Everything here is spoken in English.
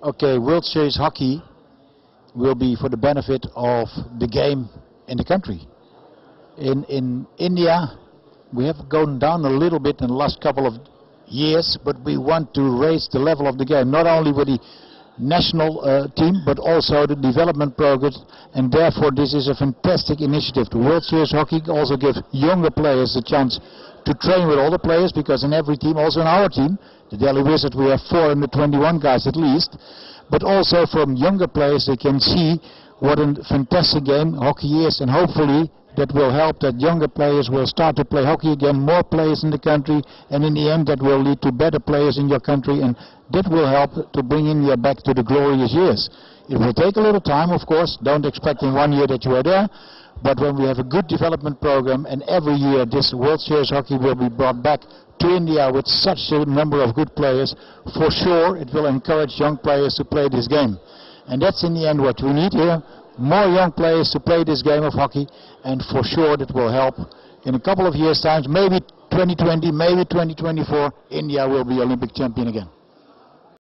Okay, World Series hockey will be for the benefit of the game in the country. In in India, we have gone down a little bit in the last couple of years, but we want to raise the level of the game, not only with the national uh, team, but also the development programs, and therefore this is a fantastic initiative. The World Series Hockey also gives younger players the chance to train with all the players, because in every team, also in our team, the Delhi Wizard, we have 421 guys at least, but also from younger players they can see what a fantastic game hockey is, and hopefully that will help that younger players will start to play hockey again, more players in the country, and in the end that will lead to better players in your country, and that will help to bring India back to the glorious years. It will take a little time, of course. Don't expect in one year that you are there. But when we have a good development program, and every year this World Series hockey will be brought back to India with such a number of good players, for sure it will encourage young players to play this game. And that's in the end what we need here. More young players to play this game of hockey, and for sure that will help. In a couple of years' time, maybe 2020, maybe 2024, India will be Olympic champion again.